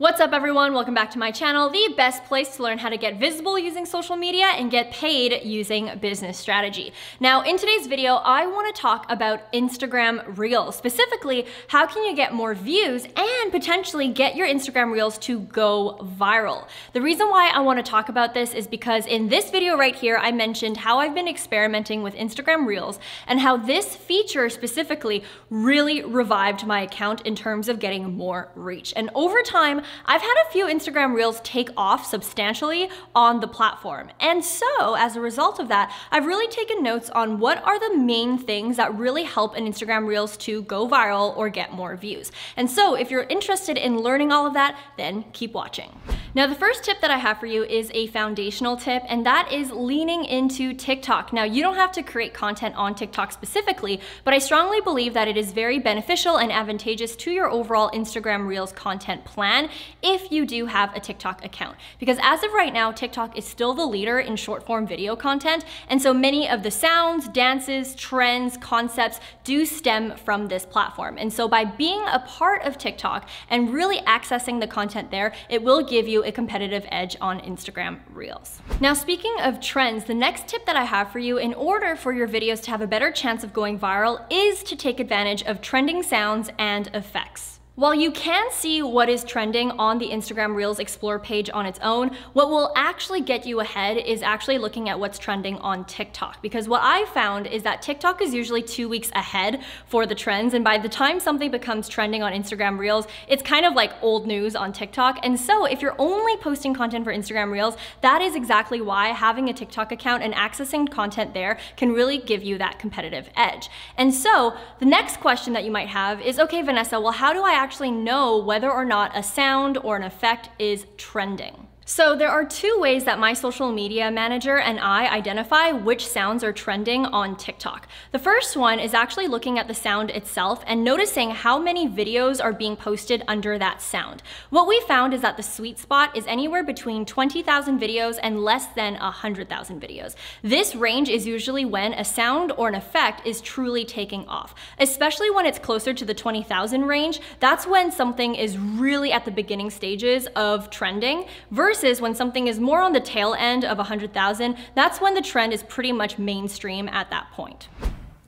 What's up everyone? Welcome back to my channel, the best place to learn how to get visible using social media and get paid using business strategy. Now in today's video, I wanna talk about Instagram Reels. Specifically, how can you get more views and potentially get your Instagram Reels to go viral? The reason why I wanna talk about this is because in this video right here, I mentioned how I've been experimenting with Instagram Reels and how this feature specifically really revived my account in terms of getting more reach. And over time, I've had a few Instagram Reels take off substantially on the platform. And so as a result of that, I've really taken notes on what are the main things that really help an Instagram Reels to go viral or get more views. And so if you're interested in learning all of that, then keep watching. Now, the first tip that I have for you is a foundational tip, and that is leaning into TikTok. Now, you don't have to create content on TikTok specifically, but I strongly believe that it is very beneficial and advantageous to your overall Instagram Reels content plan if you do have a TikTok account. Because as of right now, TikTok is still the leader in short form video content, and so many of the sounds, dances, trends, concepts do stem from this platform. And so by being a part of TikTok and really accessing the content there, it will give you a competitive edge on Instagram Reels. Now, speaking of trends, the next tip that I have for you in order for your videos to have a better chance of going viral is to take advantage of trending sounds and effects. While you can see what is trending on the Instagram Reels Explore page on its own, what will actually get you ahead is actually looking at what's trending on TikTok. Because what I found is that TikTok is usually two weeks ahead for the trends, and by the time something becomes trending on Instagram Reels, it's kind of like old news on TikTok. And so if you're only posting content for Instagram Reels, that is exactly why having a TikTok account and accessing content there can really give you that competitive edge. And so the next question that you might have is, okay, Vanessa, well, how do I actually know whether or not a sound or an effect is trending. So there are two ways that my social media manager and I identify which sounds are trending on TikTok. The first one is actually looking at the sound itself and noticing how many videos are being posted under that sound. What we found is that the sweet spot is anywhere between 20,000 videos and less than 100,000 videos. This range is usually when a sound or an effect is truly taking off. Especially when it's closer to the 20,000 range, that's when something is really at the beginning stages of trending versus versus when something is more on the tail end of 100,000, that's when the trend is pretty much mainstream at that point.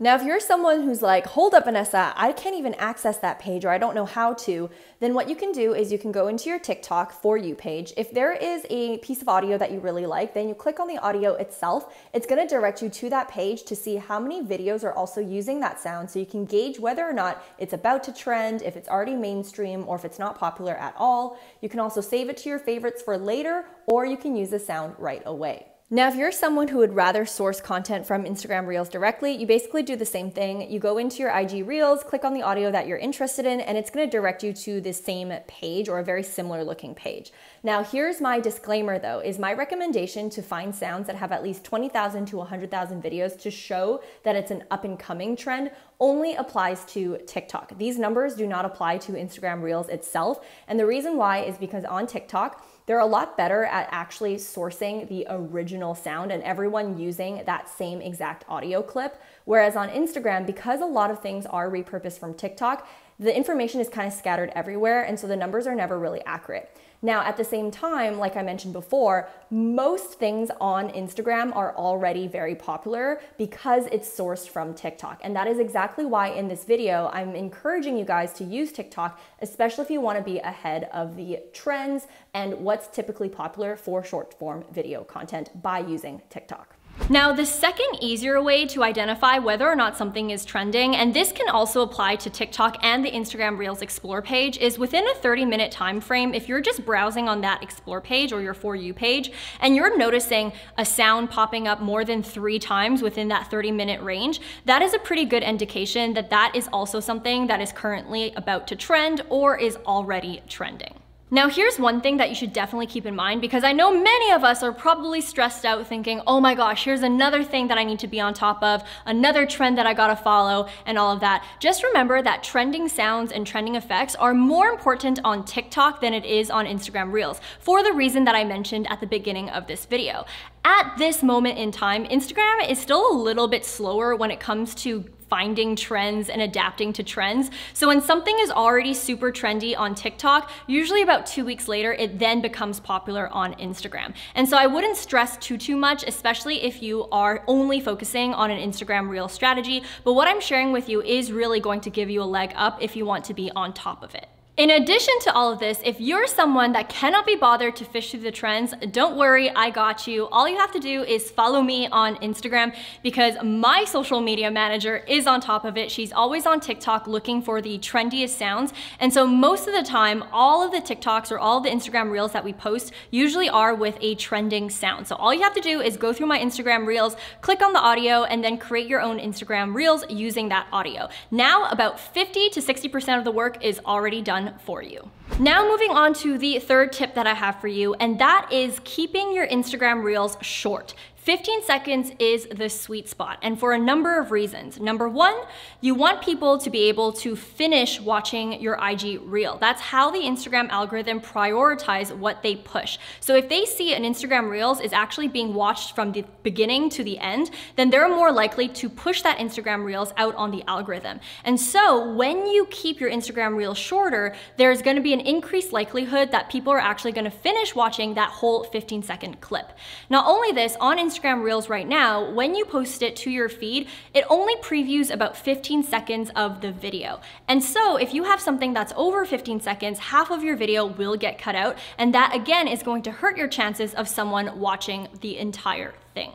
Now, if you're someone who's like, hold up, Vanessa, I can't even access that page or I don't know how to, then what you can do is you can go into your TikTok For You page. If there is a piece of audio that you really like, then you click on the audio itself. It's gonna direct you to that page to see how many videos are also using that sound so you can gauge whether or not it's about to trend, if it's already mainstream, or if it's not popular at all. You can also save it to your favorites for later, or you can use the sound right away. Now, if you're someone who would rather source content from Instagram Reels directly, you basically do the same thing. You go into your IG Reels, click on the audio that you're interested in, and it's gonna direct you to the same page or a very similar looking page. Now, here's my disclaimer though, is my recommendation to find sounds that have at least 20,000 to 100,000 videos to show that it's an up and coming trend only applies to TikTok. These numbers do not apply to Instagram Reels itself. And the reason why is because on TikTok, they're a lot better at actually sourcing the original sound and everyone using that same exact audio clip. Whereas on Instagram, because a lot of things are repurposed from TikTok, the information is kind of scattered everywhere, and so the numbers are never really accurate. Now, at the same time, like I mentioned before, most things on Instagram are already very popular because it's sourced from TikTok. And that is exactly why in this video, I'm encouraging you guys to use TikTok, especially if you wanna be ahead of the trends and what's typically popular for short form video content by using TikTok. Now, the second easier way to identify whether or not something is trending, and this can also apply to TikTok and the Instagram Reels Explore page, is within a 30 minute time frame, if you're just browsing on that Explore page or your For You page, and you're noticing a sound popping up more than three times within that 30 minute range, that is a pretty good indication that that is also something that is currently about to trend or is already trending. Now here's one thing that you should definitely keep in mind because I know many of us are probably stressed out thinking, oh my gosh, here's another thing that I need to be on top of, another trend that I gotta follow and all of that. Just remember that trending sounds and trending effects are more important on TikTok than it is on Instagram Reels for the reason that I mentioned at the beginning of this video. At this moment in time, Instagram is still a little bit slower when it comes to finding trends and adapting to trends. So when something is already super trendy on TikTok, usually about two weeks later, it then becomes popular on Instagram. And so I wouldn't stress too, too much, especially if you are only focusing on an Instagram reel strategy. But what I'm sharing with you is really going to give you a leg up if you want to be on top of it. In addition to all of this, if you're someone that cannot be bothered to fish through the trends, don't worry, I got you. All you have to do is follow me on Instagram because my social media manager is on top of it. She's always on TikTok looking for the trendiest sounds. And so most of the time, all of the TikToks or all the Instagram reels that we post usually are with a trending sound. So all you have to do is go through my Instagram reels, click on the audio, and then create your own Instagram reels using that audio. Now about 50 to 60% of the work is already done done for you. Now moving on to the third tip that I have for you, and that is keeping your Instagram Reels short. 15 seconds is the sweet spot, and for a number of reasons. Number one, you want people to be able to finish watching your IG reel. That's how the Instagram algorithm prioritize what they push. So if they see an Instagram Reels is actually being watched from the beginning to the end, then they're more likely to push that Instagram Reels out on the algorithm. And so when you keep your Instagram Reels shorter, there's gonna be an increased likelihood that people are actually gonna finish watching that whole 15 second clip. Not only this, on Instagram, Instagram Reels right now, when you post it to your feed, it only previews about 15 seconds of the video. And so if you have something that's over 15 seconds, half of your video will get cut out. And that again is going to hurt your chances of someone watching the entire thing.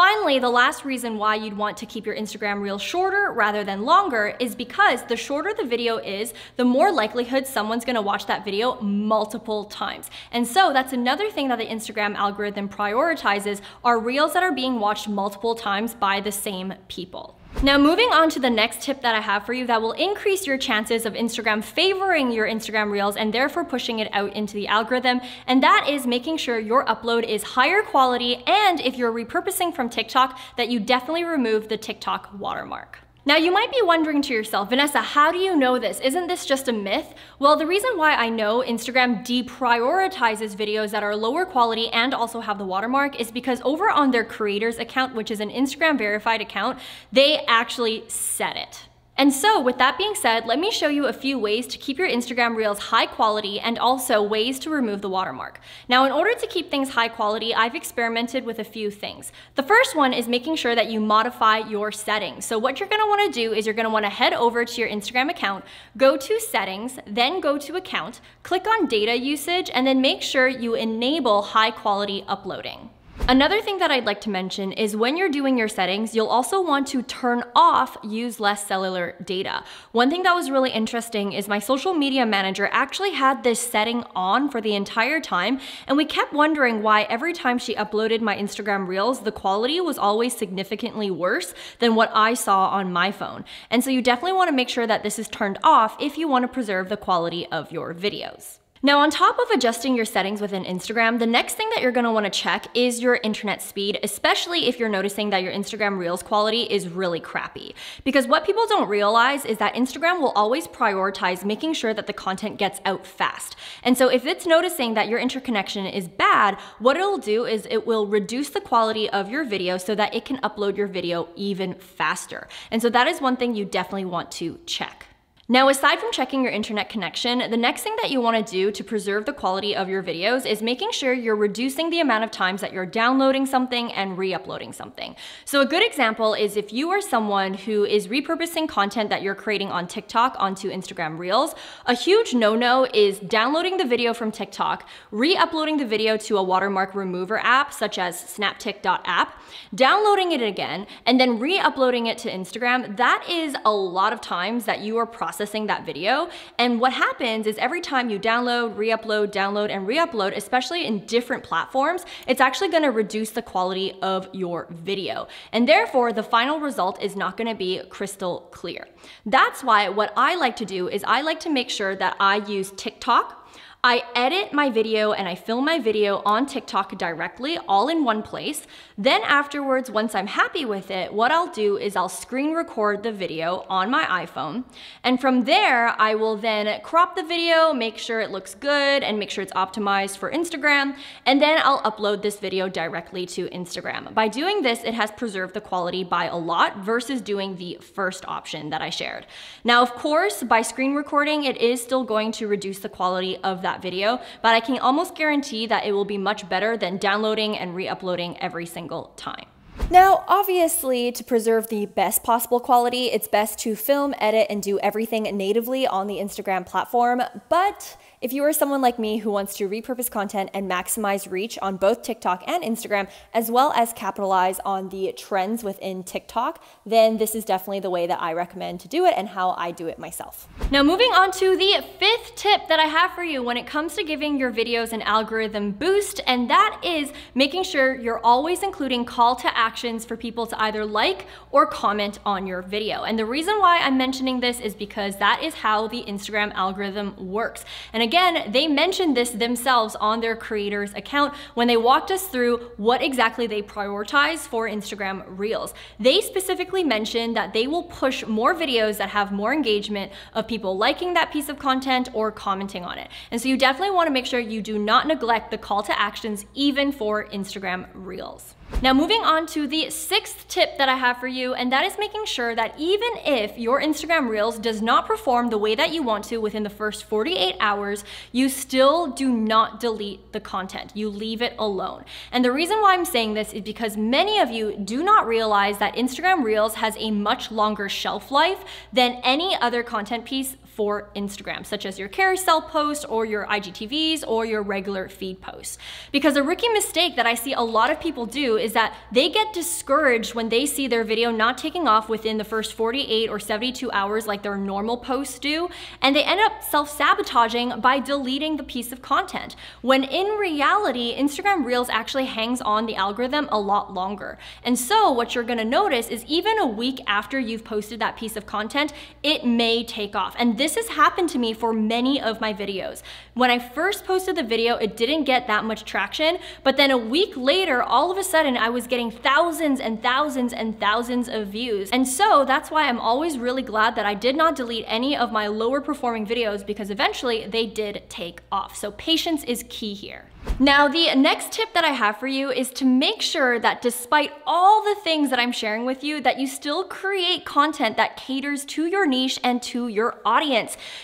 Finally, the last reason why you'd want to keep your Instagram reel shorter rather than longer is because the shorter the video is, the more likelihood someone's gonna watch that video multiple times. And so that's another thing that the Instagram algorithm prioritizes are reels that are being watched multiple times by the same people. Now moving on to the next tip that I have for you that will increase your chances of Instagram favoring your Instagram Reels and therefore pushing it out into the algorithm, and that is making sure your upload is higher quality and if you're repurposing from TikTok, that you definitely remove the TikTok watermark. Now you might be wondering to yourself, Vanessa, how do you know this? Isn't this just a myth? Well, the reason why I know Instagram deprioritizes videos that are lower quality and also have the watermark is because over on their creators account, which is an Instagram verified account, they actually set it. And so with that being said, let me show you a few ways to keep your Instagram Reels high quality and also ways to remove the watermark. Now, in order to keep things high quality, I've experimented with a few things. The first one is making sure that you modify your settings. So what you're gonna wanna do is you're gonna wanna head over to your Instagram account, go to settings, then go to account, click on data usage, and then make sure you enable high quality uploading. Another thing that I'd like to mention is when you're doing your settings, you'll also want to turn off use less cellular data. One thing that was really interesting is my social media manager actually had this setting on for the entire time, and we kept wondering why every time she uploaded my Instagram Reels, the quality was always significantly worse than what I saw on my phone. And so you definitely wanna make sure that this is turned off if you wanna preserve the quality of your videos. Now, on top of adjusting your settings within Instagram, the next thing that you're gonna wanna check is your internet speed, especially if you're noticing that your Instagram Reels quality is really crappy. Because what people don't realize is that Instagram will always prioritize making sure that the content gets out fast. And so if it's noticing that your interconnection is bad, what it'll do is it will reduce the quality of your video so that it can upload your video even faster. And so that is one thing you definitely want to check. Now, aside from checking your internet connection, the next thing that you wanna do to preserve the quality of your videos is making sure you're reducing the amount of times that you're downloading something and re-uploading something. So a good example is if you are someone who is repurposing content that you're creating on TikTok onto Instagram Reels, a huge no-no is downloading the video from TikTok, re-uploading the video to a watermark remover app such as snaptik.app, downloading it again, and then re-uploading it to Instagram. That is a lot of times that you are processing processing that video. And what happens is every time you download, re-upload, download, and re-upload, especially in different platforms, it's actually gonna reduce the quality of your video. And therefore, the final result is not gonna be crystal clear. That's why what I like to do is I like to make sure that I use TikTok I edit my video and I film my video on TikTok directly, all in one place. Then afterwards, once I'm happy with it, what I'll do is I'll screen record the video on my iPhone. And from there, I will then crop the video, make sure it looks good and make sure it's optimized for Instagram. And then I'll upload this video directly to Instagram. By doing this, it has preserved the quality by a lot versus doing the first option that I shared. Now, of course, by screen recording, it is still going to reduce the quality of that that video, but I can almost guarantee that it will be much better than downloading and re-uploading every single time. Now, obviously, to preserve the best possible quality, it's best to film, edit, and do everything natively on the Instagram platform, but if you are someone like me who wants to repurpose content and maximize reach on both TikTok and Instagram, as well as capitalize on the trends within TikTok, then this is definitely the way that I recommend to do it and how I do it myself. Now, moving on to the fifth tip that I have for you when it comes to giving your videos an algorithm boost, and that is making sure you're always including call to actions for people to either like or comment on your video. And the reason why I'm mentioning this is because that is how the Instagram algorithm works. And again, they mentioned this themselves on their creators account when they walked us through what exactly they prioritize for Instagram Reels. They specifically mentioned that they will push more videos that have more engagement of people liking that piece of content or commenting on it. And so you definitely wanna make sure you do not neglect the call to actions even for Instagram Reels. Now moving on to the sixth tip that I have for you, and that is making sure that even if your Instagram Reels does not perform the way that you want to within the first 48 hours, you still do not delete the content. You leave it alone. And the reason why I'm saying this is because many of you do not realize that Instagram Reels has a much longer shelf life than any other content piece for Instagram, such as your carousel post or your IGTVs or your regular feed posts. Because a rookie mistake that I see a lot of people do is that they get discouraged when they see their video not taking off within the first 48 or 72 hours like their normal posts do, and they end up self-sabotaging by deleting the piece of content. When in reality, Instagram Reels actually hangs on the algorithm a lot longer. And so what you're gonna notice is even a week after you've posted that piece of content, it may take off. And this this has happened to me for many of my videos. When I first posted the video, it didn't get that much traction, but then a week later, all of a sudden I was getting thousands and thousands and thousands of views. And so that's why I'm always really glad that I did not delete any of my lower performing videos because eventually they did take off. So patience is key here. Now, the next tip that I have for you is to make sure that despite all the things that I'm sharing with you, that you still create content that caters to your niche and to your audience.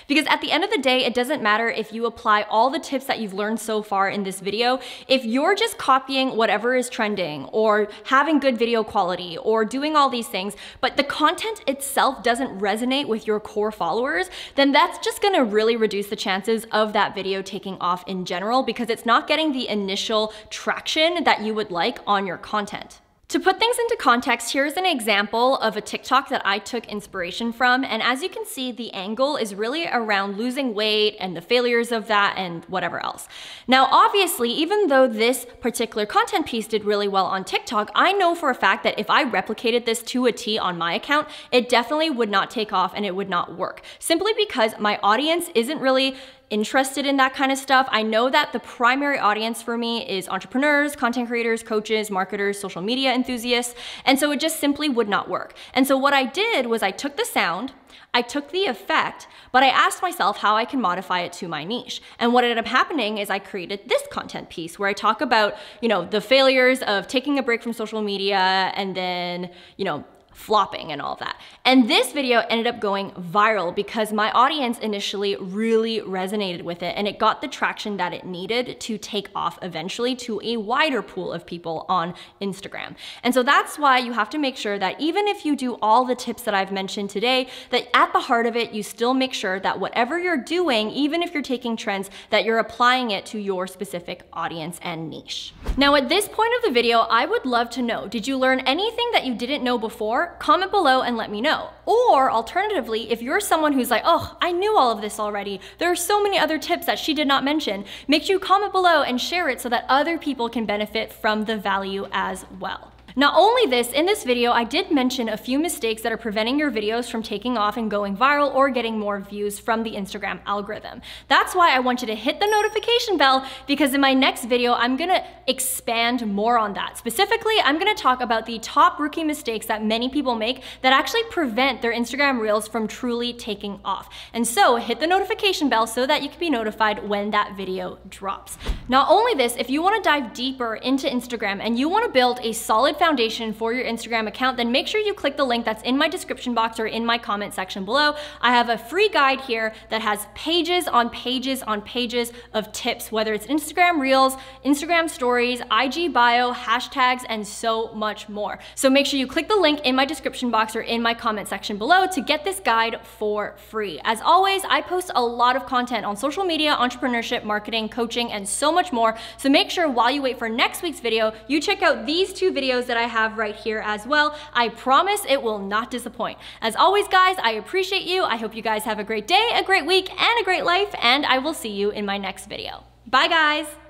Because at the end of the day, it doesn't matter if you apply all the tips that you've learned so far in this video. If you're just copying whatever is trending or having good video quality or doing all these things, but the content itself doesn't resonate with your core followers, then that's just gonna really reduce the chances of that video taking off in general because it's not getting the initial traction that you would like on your content. To put things into context, here's an example of a TikTok that I took inspiration from. And as you can see, the angle is really around losing weight and the failures of that and whatever else. Now, obviously, even though this particular content piece did really well on TikTok, I know for a fact that if I replicated this to a T on my account, it definitely would not take off and it would not work. Simply because my audience isn't really interested in that kind of stuff. I know that the primary audience for me is entrepreneurs, content creators, coaches, marketers, social media enthusiasts, and so it just simply would not work. And so what I did was I took the sound, I took the effect, but I asked myself how I can modify it to my niche. And what ended up happening is I created this content piece where I talk about, you know, the failures of taking a break from social media and then, you know, flopping and all that. And this video ended up going viral because my audience initially really resonated with it and it got the traction that it needed to take off eventually to a wider pool of people on Instagram. And so that's why you have to make sure that even if you do all the tips that I've mentioned today, that at the heart of it, you still make sure that whatever you're doing, even if you're taking trends, that you're applying it to your specific audience and niche. Now at this point of the video, I would love to know, did you learn anything that you didn't know before comment below and let me know. Or alternatively, if you're someone who's like, oh, I knew all of this already, there are so many other tips that she did not mention, make sure you comment below and share it so that other people can benefit from the value as well. Not only this, in this video, I did mention a few mistakes that are preventing your videos from taking off and going viral or getting more views from the Instagram algorithm. That's why I want you to hit the notification bell because in my next video, I'm gonna expand more on that. Specifically, I'm gonna talk about the top rookie mistakes that many people make that actually prevent their Instagram Reels from truly taking off. And so hit the notification bell so that you can be notified when that video drops. Not only this, if you wanna dive deeper into Instagram and you wanna build a solid foundation for your Instagram account, then make sure you click the link that's in my description box or in my comment section below. I have a free guide here that has pages on pages on pages of tips, whether it's Instagram Reels, Instagram Stories, IG bio, hashtags, and so much more. So make sure you click the link in my description box or in my comment section below to get this guide for free. As always, I post a lot of content on social media, entrepreneurship, marketing, coaching, and so much more. So make sure while you wait for next week's video, you check out these two videos that I have right here as well. I promise it will not disappoint. As always, guys, I appreciate you. I hope you guys have a great day, a great week, and a great life, and I will see you in my next video. Bye, guys.